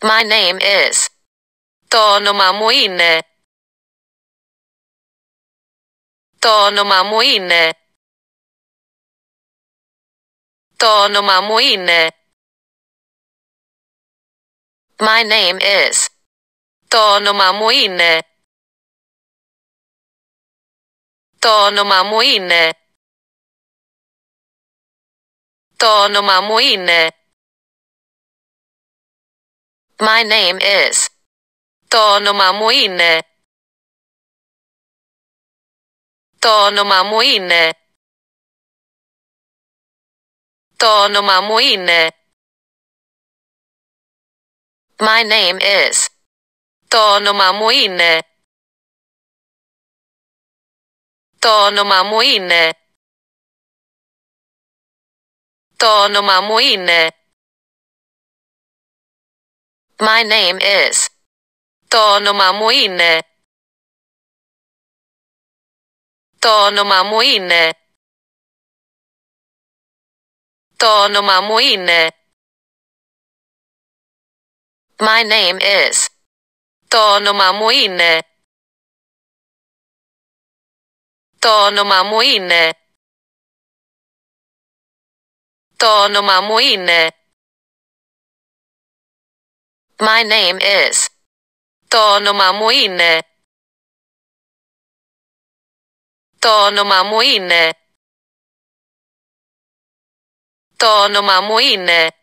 My name is. Το όνομα μου είναι. Το όνομα μου είναι. Το όνομα μου είναι. My name is. Το όνομα μου είναι. Το όνομα μου είναι. Το όνομα μου είναι. My name is. Το όνομα μου είναι. Το όνομα μου είναι. Το όνομα μου είναι. My name is. Το όνομα μου είναι. Το όνομα μου είναι. Το όνομα μου είναι. My name is. Το όνομα μου είναι. Το όνομα μου είναι. Το όνομα μου είναι. My name is. Το όνομα μου είναι. Το όνομα μου είναι. Το όνομα μου είναι. My name is. Το όνομα μου είναι. Το όνομα μου είναι. Το όνομα μου είναι.